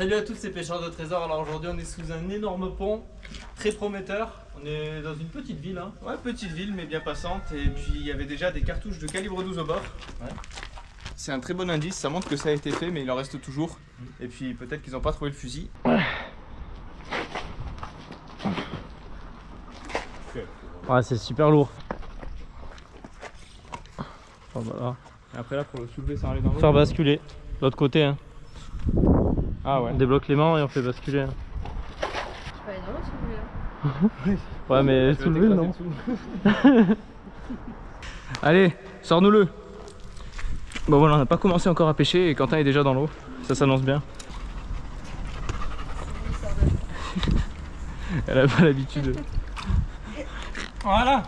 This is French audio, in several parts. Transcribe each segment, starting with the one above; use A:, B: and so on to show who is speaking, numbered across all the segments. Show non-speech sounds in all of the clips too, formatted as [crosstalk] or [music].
A: Salut à tous ces pêcheurs de trésors, alors aujourd'hui on est sous un énorme pont, très prometteur. On est dans une petite ville, hein.
B: Ouais, petite ville mais bien passante. Et puis il y avait déjà des cartouches de calibre 12 au bord.
A: Ouais.
B: C'est un très bon indice, ça montre que ça a été fait, mais il en reste toujours. Et puis peut-être qu'ils n'ont pas trouvé le fusil.
A: Ouais, c'est super lourd. Oh, voilà.
B: Et après là, pour le soulever sans aller dans l'eau.
A: Faire basculer, l'autre côté. Hein.
B: Ah ouais.
A: On débloque les mains et on fait basculer.
C: Je peux aller dans l'eau si vous voulez.
A: Ouais, mais
B: Tu vas
A: soulever, non
B: dessous. [laughs] Allez, sors-nous-le. Bon voilà, on n'a pas commencé encore à pêcher et Quentin est déjà dans l'eau. Ça s'annonce bien. [laughs] Elle a pas l'habitude.
A: Voilà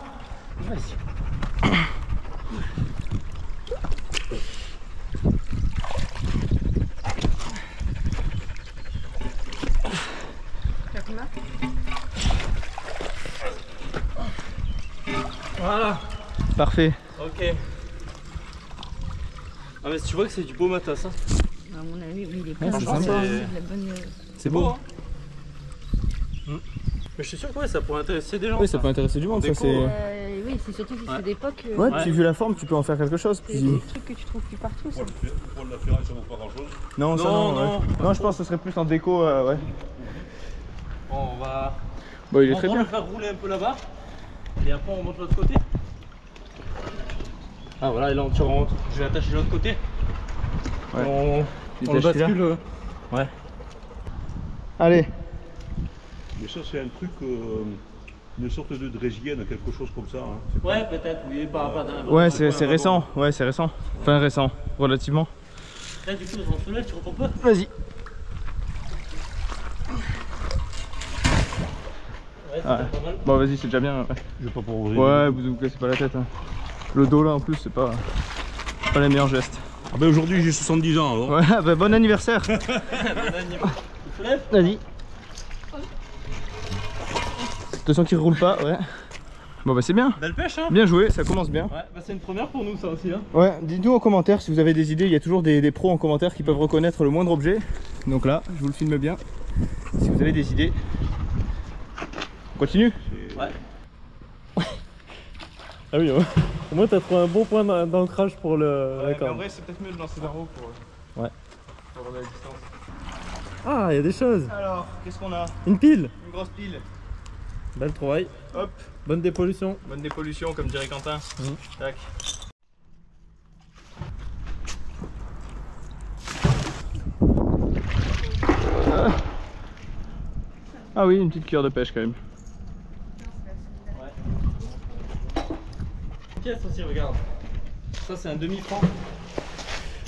A: Voilà
B: Parfait.
A: Ok. Ah mais tu vois que c'est du beau matos hein.
C: À mon avis, oui, il est plein de c'est bonne. euh,
B: C'est
A: beau, hein. Mais je suis sûr que ouais, ça pourrait intéresser des gens.
B: Oui, ça peut intéresser du monde, ça c'est.
C: euh, oui, c'est surtout si
A: Ouais.
C: c'est d'époque. euh,
B: Ouais,
A: Ouais.
B: puis vu la forme, tu peux en faire quelque chose.
C: C'est
B: Puis...
C: des trucs que tu trouves plus partout. Ça.
D: Pour la ferraille, ça vaut pas grand chose.
B: Non, ça
A: Non,
B: Non, je pense que ce serait plus en déco, euh, ouais.
A: Bon, on va,
B: Bon, il est
A: on
B: très
A: va
B: bien.
A: le faire rouler un peu là-bas. Et après on monte l'autre côté. Ah voilà, et là on tire en Je vais attacher de l'autre côté.
B: Ouais.
A: On,
B: Il
A: on le bascule. euh. Ouais.
B: Allez.
D: Mais ça, c'est un truc, euh, une sorte de drésienne, quelque chose comme ça. hein. Pas-
A: Ouais, peut-être, oui, pas, pas
B: Ouais, c'est récent. Ouais, c'est récent. Enfin, récent, relativement.
A: Là, du coup, on se lève, tu reprends pas
B: Vas-y.
A: Ouais, c'est
B: Ouais.
A: pas mal.
B: Bon, vas-y, c'est déjà bien. Ouais,
D: Je vais pas pour ouvrir.
B: ouais vous vous cassez pas la tête. hein. Le dos là en plus, c'est pas, pas les meilleurs gestes.
D: Ah ben aujourd'hui, j'ai 70 ans alors.
B: Ouais, bah, bon anniversaire. [laughs]
A: Bon. Tu te lèves
B: Vas-y. Attention qu'il roule pas, ouais. Bon, bah, c'est bien.
A: Belle pêche, hein
B: Bien joué, ça commence bien.
A: Ouais, bah c'est une première pour nous, ça aussi, hein.
B: Ouais, dites-nous en commentaire si vous avez des idées. Il y a toujours des, des pros en commentaire qui peuvent reconnaître le moindre objet. Donc là, je vous le filme bien. Si vous avez des idées, on continue.
A: Ouais. [laughs] Ah oui, au moins t'as trouvé un bon point d'ancrage pour le
B: vrai, c'est peut-être mieux de lancer vers haut pour,
A: Ouais.
B: pour avoir de la distance.
A: Ah, il y a des choses.
B: Alors, qu'est-ce qu'on a?
A: Une pile.
B: Une grosse pile.
A: Belle trouvaille.
B: Hop,
A: Bonne dépollution.
B: bonne dépollution comme dirait Quentin.
A: Mhm.
B: Tac. Ah. Ah oui, une petite cuillère de pêche quand même.
A: Pièce aussi, regarde. Ça, c'est un demi-franc.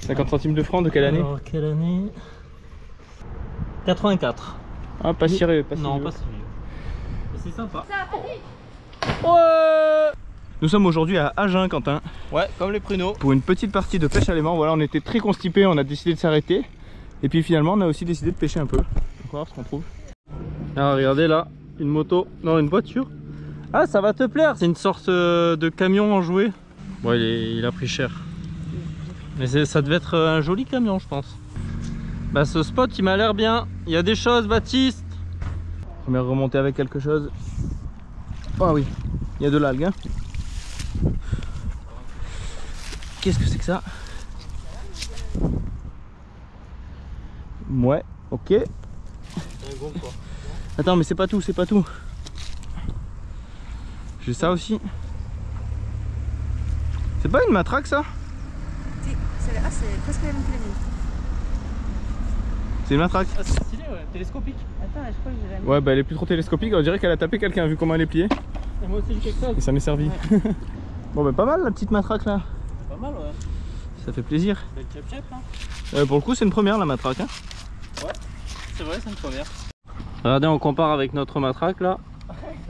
B: 50 centimes de francs de quelle année
A: Alors, quelle année 84.
B: Ah, pas ciré, pas
A: non,
B: si
A: pas si vieux. C'est sympa.
B: Nous sommes aujourd'hui à Agen, Quentin,
A: Ouais, comme les pruneaux.
B: pour une petite partie de pêche à l'aimant. Voilà, on était très constipés, on a décidé de s'arrêter. Et puis finalement, on a aussi décidé de pêcher un peu. On va voir ce qu'on trouve.
A: Ah, regardez là, une moto, non, une voiture. Ah, ça va te plaire, c'est une sorte euh, de camion enjoué. Bon, il, est- il a pris cher. Mais ça devait être euh, un joli camion, je pense. Bah, ce spot, il m'a l'air bien. Il y a des choses, Baptiste.
B: Première remontée avec quelque chose. Ah oui, il y a de l'algue. hein. Qu'est-ce que c'est que ça? Ouais, ok. Attends, mais c'est pas tout, c'est pas tout. J'ai ça aussi. C'est pas une matraque ça?
C: C'est ah, c'est presque la même que la mienne.
B: C'est une matraque
A: Ah, c'est stylé, ouais, télescopique.
C: Attends, je crois que j'ai la mienne.
B: Ouais, bah elle est plus trop télescopique, on dirait qu'elle a tapé quelqu'un vu comment elle est pliée.
A: Et moi aussi, j'ai quelque chose.
B: Et ça m'est servi. [laughs] bon, bah pas mal la petite matraque là.
A: Pas mal, ouais.
B: Ça fait plaisir.
A: Belle chep hein.
B: Euh, pour le coup, c'est une première la matraque. Hein.
A: C'est vrai, c'est une première. Regardez, on compare avec notre matraque là.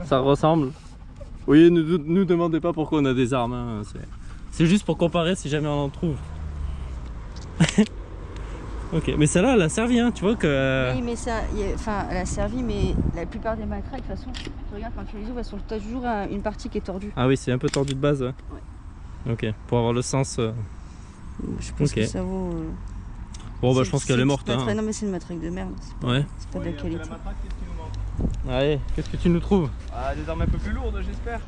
A: Ça ressemble. Oui, ne nous, nous demandez pas pourquoi on a des armes. hein, c'est- juste pour comparer si jamais on en trouve. [laughs] ok, mais celle-là, elle a servi, hein. tu vois que.
C: Oui, mais ça, enfin, elle a servi, mais la plupart des matraques, de toute façon, tu regardes quand tu les ouvres, elles sont toujours un- une partie qui est tordue.
A: Ah oui, c'est un peu tordu de base. Ouais. Ok, pour avoir le sens. euh,
C: Je pense que ça vaut. euh,
A: Bon, bah, je pense qu'elle est morte. Hein.
C: Non, mais c'est une matraque de merde. C'est pas,
A: Ouais.
C: c'est pas de la qualité.
A: Allez, qu'est-ce que tu nous trouves
B: Ah, des armes un peu plus lourdes, j'espère.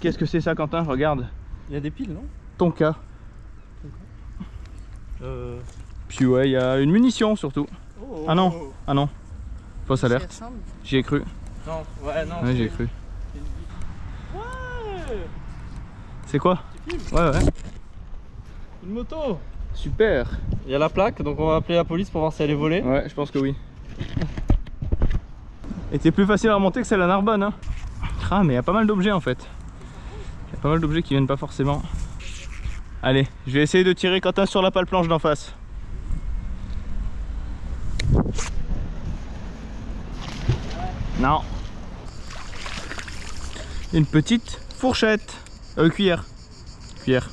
B: Qu'est-ce que c'est ça, Quentin Regarde.
A: Il y a des piles, non
B: Tonka.
A: euh...
B: Puis ouais, il y a une munition surtout. Ah non. Ah non. Fausse alerte. J'y ai cru.
A: Non, ouais, non.
B: Ouais, j'y ai cru.
A: Ouais
B: C'est quoi Ouais, ouais.
A: Une moto
B: Super.
A: Il y a la plaque, donc on va appeler la police pour voir si elle est volée.
B: Ouais, je pense que oui. [laughs] Était plus facile à remonter que celle à Narbonne. Hein. Ah, mais il y a pas mal d'objets en fait. Il y a pas mal d'objets qui viennent pas forcément. Allez, je vais essayer de tirer Quentin sur la pale planche d'en face. Non. Une petite fourchette. Euh, cuillère. Cuillère.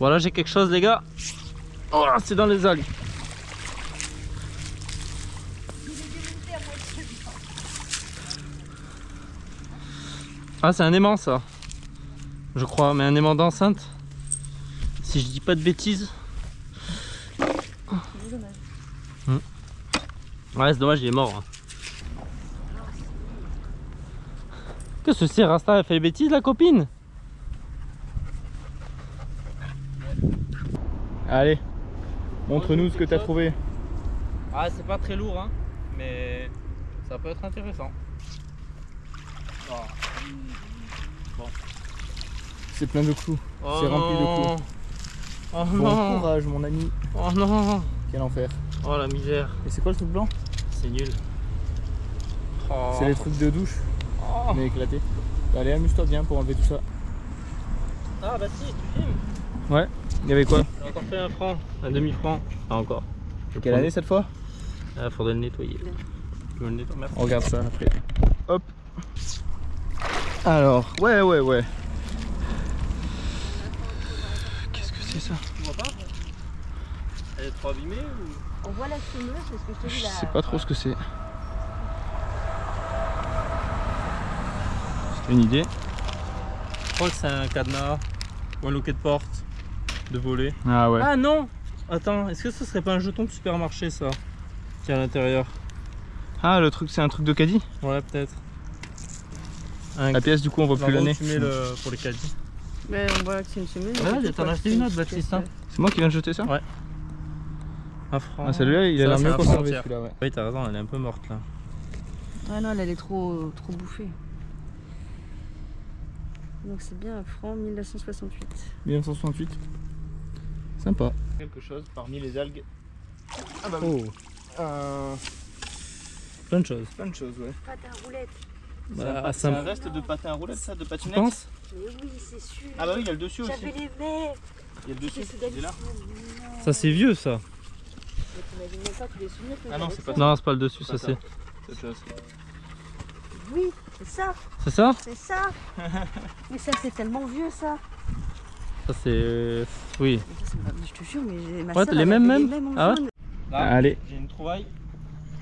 A: Voilà, j'ai quelque chose, les gars. Oh, c'est dans les algues. Ah, c'est un aimant, ça. Je crois, mais un aimant d'enceinte. Si je dis pas de bêtises. Ouais, c'est dommage, il est mort. hein. Que c'est, Rasta Elle fait des bêtises, la copine?
B: Allez, montre-nous ce que t'as trouvé.
A: Ah, c'est pas très lourd, hein, mais ça peut être intéressant.
B: C'est plein de clous.
A: Oh
B: C'est rempli de
A: non. Oh
B: Bon
A: non
B: courage mon ami.
A: Oh non
B: Quel enfer.
A: Oh la misère,
B: Et c'est quoi le truc blanc?
A: C'est nul. Oh.
B: C'est les trucs de douche,
A: Oh.
B: mais éclatés. Allez, amuse-toi bien pour enlever tout ça.
A: Ah bah si, tu filmes
B: Il y avait quoi?
A: J'ai encore fait un franc, un demi-franc. Pas encore.
B: Quelle année cette fois?
A: Ah, faudrait le nettoyer. Le nettoyer.
B: On regarde ça après. Hop. Alors, ouais, ouais, ouais. Qu'est-ce que c'est ça?
A: Tu vois pas Elle est trop abîmée ou?
C: On voit la fumeuse, c'est ce que je te dis
B: Je sais pas trop ce que c'est. C'est une idée
A: Je crois que c'est un cadenas ou un loquet de porte de voler.
B: Ah ouais.
A: Ah non Attends, est-ce que ce serait pas un jeton de supermarché ça? Qui est à l'intérieur
B: Ah, le truc, c'est un truc de caddie
A: Ouais, peut-être. Un
B: La pièce, du coup, on voit plus
A: tu mets le... pour les caddies.
C: Mais on voit que c'est une fumeuse.
A: Ouais,
C: c'est
A: t'en as acheté une autre, Baptiste, hein.
B: C'est moi qui viens de jeter ça
A: Ouais. Un franc.
B: Ah, celui-là, il a l'air mieux conservé celui-là, ouais.
A: Oui, t'as raison, elle est un peu morte là.
C: Ouais, non, elle, est trop, trop bouffée. Donc c'est bien un franc 1968.
B: 1968. Sympa. Quelque chose parmi les algues. Ah bah
A: Oh,
B: Euh,
A: plein de choses.
B: plein de choses, ouais.
C: Pâte à roulettes.
A: Bah,
B: c'est
A: ça
B: un
A: me-
B: reste de patin à roulettes, ça, de
A: Tu
B: patinette
A: penses
C: Mais oui, c'est sûr.
B: Ah bah oui, il y a le dessus aussi.
C: J'avais les mêmes.
B: Il y a le dessus,
C: C'est
B: il est là.
A: Ça c'est vieux ça.
C: Mais t'imagines même pas tous les souvenirs que
B: Ah non, c'est pas
C: ça.
A: Non, c'est pas le dessus, ça c'est.
C: Oui, c'est ça,
A: C'est ça
C: c'est ça. [laughs] mais ça, c'est tellement vieux ça.
A: Ça c'est. Oui.
C: Ça, Je te jure, mais j'ai ma
A: Ouais, les mêmes, même
C: en
A: Ah ouais.
B: Allez.
A: J'ai une trouvaille.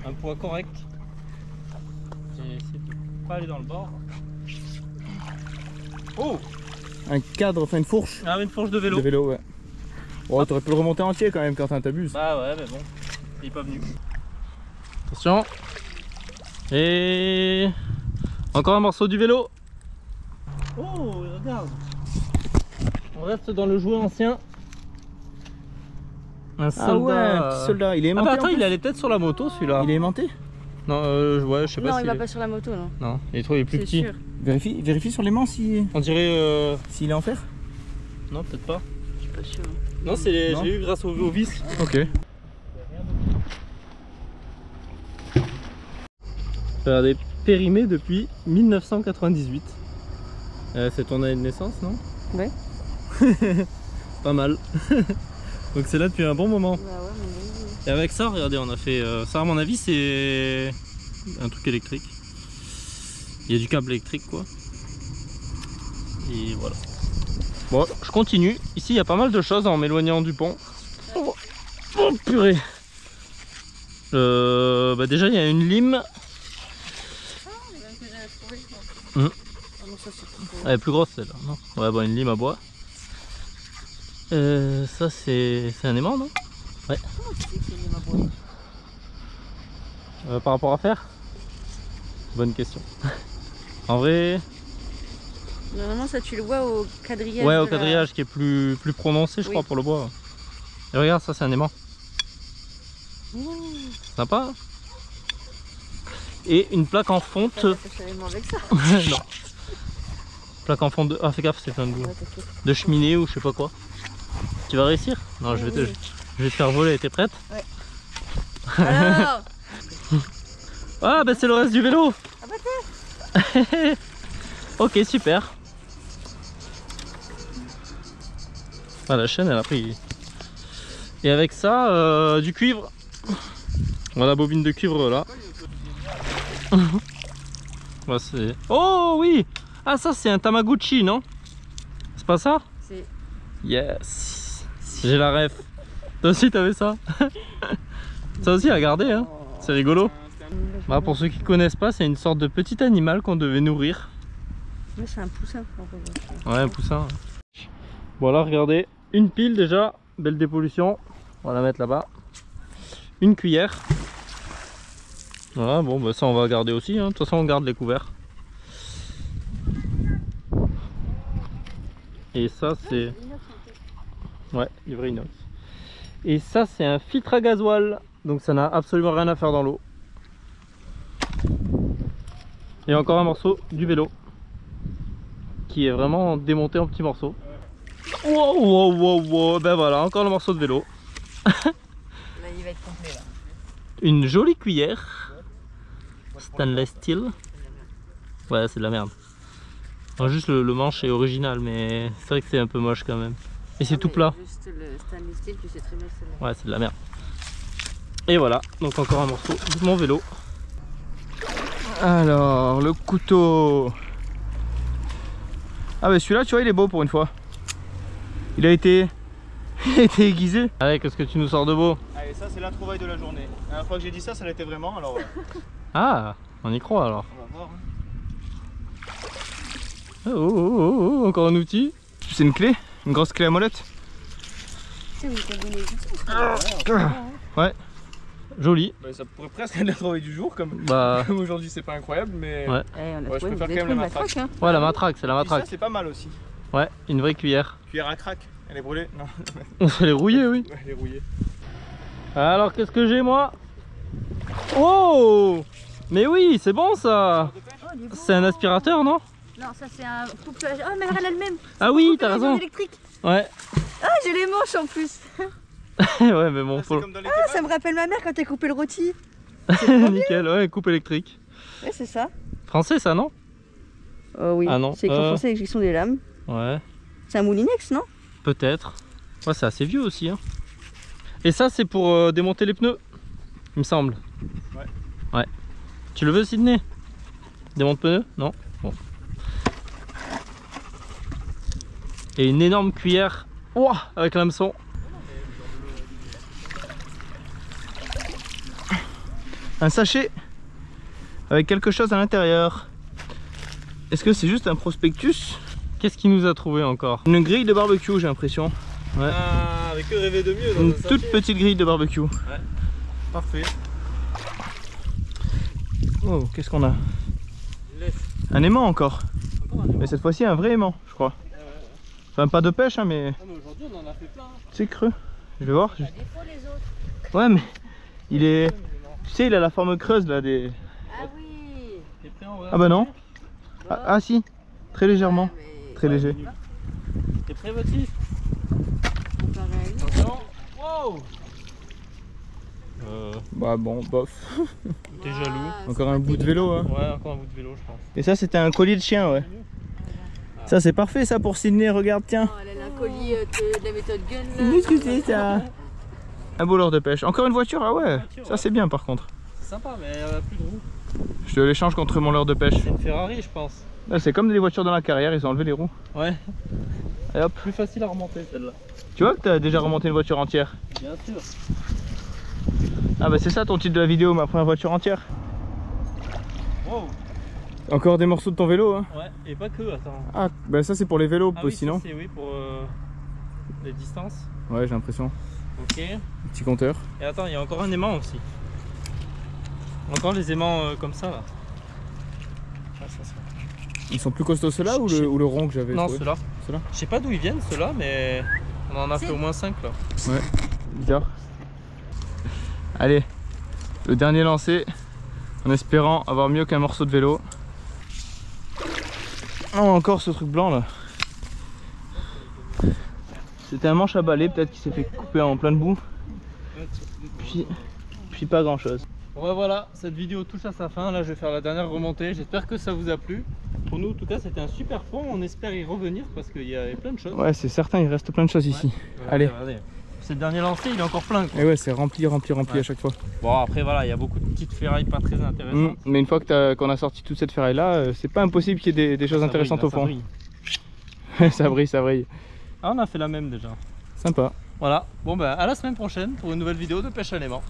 A: Un poids correct. J'ai essayé de pas aller dans le bord. Oh
B: Un cadre, enfin une fourche
A: Ah, une fourche de vélo.
B: de vélo, ouais. Oh, t'aurais pu le remonter entier quand même quand t'abuses.
A: Bah ouais, mais bon, il est pas venu. Attention. Et encore un morceau du vélo. Oh, regarde. On reste dans le jouet ancien. Un soldat.
B: Ah ouais, un petit soldat. Il est
A: Ah
B: aimanté
A: bah
B: en
A: attends, il allait peut-être sur la moto celui-là.
B: Il est aimanté
A: Non, euh, ouais, je sais pas
C: Non, il va
A: est-
C: pas sur la moto, non.
A: Non, il est trop, il est plus
C: C'est
A: petit.
C: sûr.
B: Vérifie, vérifie sur l'aimant si-
A: On dirait. euh,
B: s'il est en fer.
A: Non, peut-être pas.
C: Je suis pas sûr.
A: Non, c'est les... J'ai eu grâce au, au vis.
B: Ok.
A: Regardez, périmé depuis 1998. Euh, c'est ton année de naissance, non
C: Ouais. [laughs]
A: Pas mal. [laughs] Donc c'est là depuis un bon moment.
C: Bah ouais, mais oui.
A: Et avec ça, regardez, on a fait. euh, ça, à mon avis, c'est un truc électrique. Il y a du câble électrique, quoi. Et voilà. Bon, je continue. Ici, il y a pas mal de choses en m'éloignant du pont. Oh, oh, purée. Euh, bah déjà, il y a une lime.
C: Trop-
A: Elle est plus grosse celle-là, non? Ouais, bah une lime à bois. Euh, ça c'est un aimant non?
C: Maboie
A: Euh, Par rapport à faire Bonne question. [laughs] en vrai,
C: Normalement, ça, tu le vois au quadrillage.
A: ouais au
C: la-
A: quadrillage qui est plus, plus prononcé je
C: Oui.
A: crois pour le bois. Et regarde ça c'est un aimant. Sympa hein Et une plaque en fonte.
C: Ça t'achaler avec ça. [laughs]
A: non. Plaque en fonte de... Ah fais gaffe c'est plein de boue.
C: Ouais.
A: De cheminée ou je sais pas quoi. Tu vas réussir? Non je vais te,
C: Oui,
A: je vais te faire voler, t'es prête
C: oui. Alors [laughs]
A: Ah bah c'est le reste du vélo.
C: Ah bah [laughs]
A: Ok super. Ah la chaîne elle a pris. Et avec ça euh, du cuivre. Voilà bobine de cuivre là. [laughs] Ouais, Oh oui. Ah ça c'est un Tamagotchi non? C'est pas ça?
C: C'est.
A: Yes. J'ai la ref Toi aussi t'avais ça [laughs] Ça aussi à garder hein C'est rigolo bah, pour ceux qui connaissent pas, c'est une sorte de petit animal qu'on devait nourrir.
C: Mais c'est un poussin.
A: Ouais, un poussin. Voilà, regardez, une pile déjà, belle dépollution. On va la mettre là-bas. Une cuillère. Voilà, bon, bah ça on va garder aussi. hein. De toute façon, on garde les couverts. Et ça, c'est. Ouais, livre inox. Et ça, c'est un filtre à gasoil. Donc ça n'a absolument rien à faire dans l'eau. Et encore un morceau du vélo qui est vraiment démonté en petits morceaux. Wow, wow, wow, wow. Ben voilà, encore le morceau de vélo.
C: Là, il va être complet là.
A: Une jolie cuillère. Stainless steel. Ouais, c'est de la merde. Non, juste le, le manche est original, mais c'est vrai que c'est un peu moche quand même. Et c'est
C: Ah,
A: tout plat.
C: Juste le stainless steel, tu sais très bien que c'est là.
A: Ouais, c'est de la merde. Et voilà, donc encore un morceau de mon vélo.
B: Alors, le couteau. Ah bah celui-là, tu vois, il est beau pour une fois. Il a été, [laughs] il a été aiguisé.
A: Allez, qu'est-ce que tu nous sors de beau?
B: Allez, ça c'est la trouvaille de la journée. La dernière fois que j'ai dit ça, ça l'était vraiment, alors [laughs]
A: Ah, on y croit alors.
B: on va voir.
A: Oh, oh, oh, oh, encore un outil.
B: C'est une clé? Une grosse clé à molette
C: outils,
B: Ouais.
A: Joli.
B: Bah, ça pourrait presque être la trouvaille du jour, comme,
A: Bah, [laughs]
B: comme aujourd'hui c'est pas incroyable, mais...
A: Ouais.
C: Eh, on a
B: Ouais, je
C: trouvé,
B: préfère quand même la
C: ma traque, hein.
A: ouais, la matraque, c'est la matraque.
B: c'est pas mal aussi.
A: Ouais, une vraie cuillère.
B: Cuillère à crack, elle est brûlée Non, [laughs]
A: On se les rouiller, oui.
B: ouais, elle est rouillée.
A: Alors, qu'est-ce que j'ai moi? Oh Mais oui, c'est bon ça
C: Oh, est.
A: C'est un aspirateur, non?
C: Non, ça c'est un couplage. Oh, mais elle a le même.
A: Ah oui, t'as raison.
C: électrique.
A: Ouais.
C: Ah, j'ai les manches en plus. [laughs]
A: ouais, mais bon,
B: Ah,
A: faut...
C: Ah, ça me rappelle ma mère quand elle coupait le rôti. [laughs]
A: Nickel, ouais, coupe électrique.
C: Ouais, c'est ça.
A: Français ça, non?
C: Oh oui.
A: Ah non,
C: C'est écrit
A: euh.
C: français éjection des lames.
A: Ouais,
C: C'est un moulinex, non?
A: Peut-être. Ouais, c'est assez vieux aussi. Hein. Et ça, c'est pour euh, démonter les pneus, il me semble.
B: Ouais.
A: Ouais. Tu le veux, Sydney? Démonte pneus Non Bon. Et une énorme cuillère Ouah, avec l'hameçon.
B: Un sachet avec quelque chose à l'intérieur. Est-ce que c'est juste un prospectus?
A: Qu'est-ce qu'il nous a trouvé encore?
B: Une grille de barbecue, j'ai l'impression.
E: Ah, avec que rêver de mieux dans
B: Une
E: un
B: toute
E: sachet.
B: petite grille de barbecue.
E: Parfait.
B: Oh, qu'est-ce qu'on a? Un aimant encore.
E: Encore un aimant.
B: Mais cette fois-ci, un vrai aimant, je crois. Enfin, pas de pêche, hein, mais
E: Ah, mais aujourd'hui on en a fait plein. hein.
B: c'est creux. Je vais voir. je-
C: Des fois les autres.
B: Ouais, mais il est. Tu sais, il a la forme creuse là des.
C: Ah oui.
E: T'es prêt en vrai?
B: Ah bah non. Ah, ah, si, très légèrement.
C: Mais
B: Très léger.
E: T'es prêt Baptiste. Attention. Wow
A: euh,
B: Bah bon, bof.
A: T'es jaloux
C: Ah,
B: Encore un bout de vélo, hein.
A: Ouais, encore un bout de vélo, je pense.
B: Et ça, c'était un collier de chien, ouais. Ça, c'est parfait ça pour Sydney, regarde, tiens.
C: Oh, elle a un colis euh, de, de la méthode gun là.
B: Qu'est-ce que c'est ça Un beau leurre de pêche. Encore une voiture, ah ouais.
E: voiture,
B: Ça,
E: ouais.
B: c'est bien par contre.
E: C'est sympa, mais elle a plus de roues.
B: Je te l'échange contre mon leurre de pêche.
A: C'est une Ferrari, je pense.
B: Là, c'est comme des voitures dans la carrière, ils ont enlevé les roues.
A: Ouais.
B: Et hop.
A: Plus facile à remonter celle-là.
B: Tu vois que t'as déjà remonté une voiture entière?
E: Bien sûr.
B: Ah bah c'est ça ton titre de la vidéo, ma première voiture entière.
E: Wow.
B: Encore des morceaux de ton vélo, hein
A: Ouais, et pas que, attends.
B: Ah, bah ça c'est pour les vélos,
A: Ah oui, ça,
B: sinon.
A: c'est oui pour. euh, les distances.
B: Ouais, j'ai l'impression.
A: Ok. Et
B: Petit compteur.
A: attends, il y a encore un aimant aussi. Encore les aimants euh, comme ça là. Ah, ça, ça.
B: Ils sont plus costauds ceux-là ou le, ou le rond que j'avais
A: Non, ceux-là. Je sais pas d'où ils viennent ceux-là, mais on en a fait au moins 5 là.
B: Bizarre. Allez, le dernier lancé, en espérant avoir mieux qu'un morceau de vélo. Oh, encore ce truc blanc là. C'était un manche à balai peut-être qui s'est fait couper en plein de bout. Puis, puis pas grand chose.
A: Bon bah voilà, cette vidéo touche à sa fin. Là, je vais faire la dernière remontée. J'espère que ça vous a plu. Pour nous, en tout cas, c'était un super pont. On espère y revenir parce qu'il y avait plein de choses.
B: Ouais, c'est certain, il reste plein de choses ici. Allez.
A: regardez. C'est le dernier lancé, il est encore plein. quoi.
B: Et ouais, c'est rempli, rempli, rempli
A: Ouais.
B: à chaque fois.
A: Bon, après, voilà, il y a beaucoup de petites ferrailles pas très intéressantes.
B: Mm, Mais une fois qu'on a sorti toute cette ferraille là, c'est pas impossible qu'il y ait des, des choses
A: Ça
B: intéressantes
A: brille,
B: au fond.
A: ça brille.
B: ça brille, ça brille.
A: Ah, on a fait la même déjà.
B: Sympa.
A: Voilà. Bon, bah, à la semaine prochaine pour une nouvelle vidéo de pêche à l'aimant.